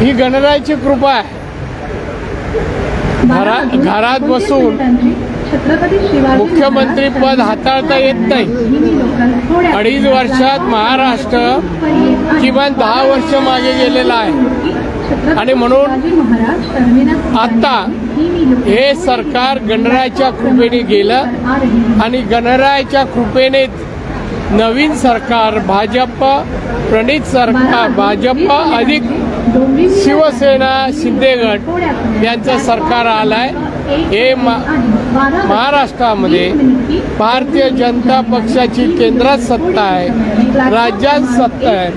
ही गणरायाची कृपा आहे. घरा- घरात बसून मुख्यमंत्री पद हाताळता येत नाही. अडीच वर्षात महाराष्ट्र किमान दहा वर्ष मागे गेलेला आहे. आणि म्हणून आता हे सरकार गणरायाच्या कृपेने गेलं आणि गणरायाच्या कृपेने नवीन सरकार भाजप प्रणित सरकार भाजप अधिक शिवसेना शिंदेगड यांचं सरकार आलंय. हे मा- महाराष्ट्रामध्ये भारतीय जनता पक्षाची केंद्रात सत्ता आहे. राज्यात सत्ता आहे.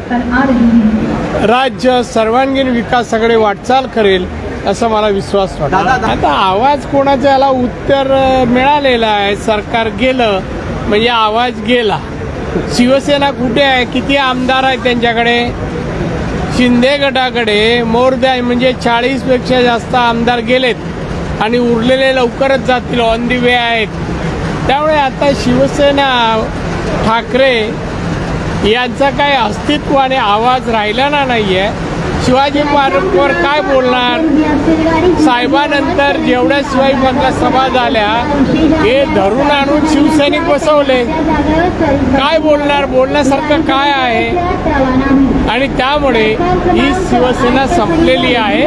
राज्य सर्वांगीण विकासाकडे वाटचाल करेल असं मला विश्वास वाटतो. आता आवाज कोणाचा याला उत्तर मिळालेलं आहे? सरकार गेलं म्हणजे आवाज गेला. शिवसेना कुठे आहे? किती आमदार आहेत त्यांच्याकडे? शिंदे गटाकडे मोर दॅन म्हणजे चाळीसपेक्षा जास्त आमदार गेलेत आणि उरलेले लवकरच जातील ऑन दी वे आहेत. त्यामुळे आता शिवसेना ठाकरे यांचा काही अस्तित्व आणि आवाज राहिला ना नाही आहे शिवाजी पार्कवर काय बोलणार? साहेबानंतर जेवढ्या शिवाजी पार्कला सभा झाल्या हे धरून आणून शिवसैनिक बसवले. काय बोलणार? बोलण्यासारखं काय आहे? आणि त्यामुळे ही शिवसेना संपलेली आहे.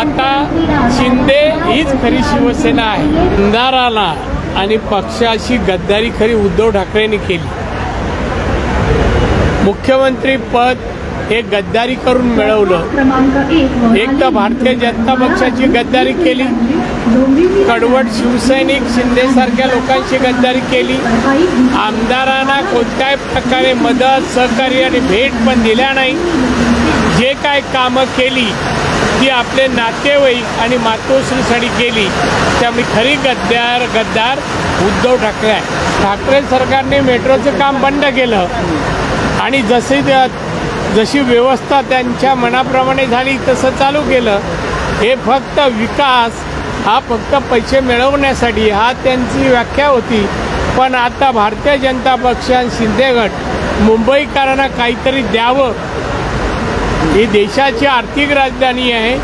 आता शिंदे हीच खरी शिवसेना आहे. आमदाराला आणि पक्षाची गद्दारी खरी उद्धव ठाकरेंनी केली. मुख्यमंत्री पद हे गद्दारी करून मिळवलं. एक तर भारतीय जनता पक्षाची गद्दारी केली. कडवट शिवसैनिक शिंदेसारख्या लोकांची गद्दारी केली. आमदारांना कोणत्याही प्रकारे मदत सहकार्य आणि भेट पण दिल्या नाही. जे काय कामं केली ती आपले नातेवाईक आणि मातोश्रीसाठी केली. त्यामुळे खरी गद्दार गद्दार उद्धव ठाकरे आहे. ठाकरे सरकारने मेट्रोचं काम बंद केलं. आणि जसे त्या जशी व्यवस्था त्यांच्या मनाप्रमाणे झाली तसं चालू केलं. हे फक्त विकास हा फक्त पैसे मिळवण्यासाठी हा त्यांची व्याख्या होती. पण आता भारतीय जनता पक्ष आणि शिंदेगड मुंबईकरांना काहीतरी द्यावं. ही देशाची आर्थिक राजधानी आहे.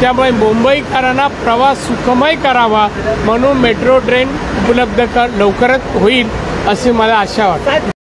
त्यामुळे मुंबईकरांना प्रवास सुखमय करावा म्हणून मेट्रो ट्रेन उपलब्ध कर लवकरच होईल अशी मला आशा वाटते.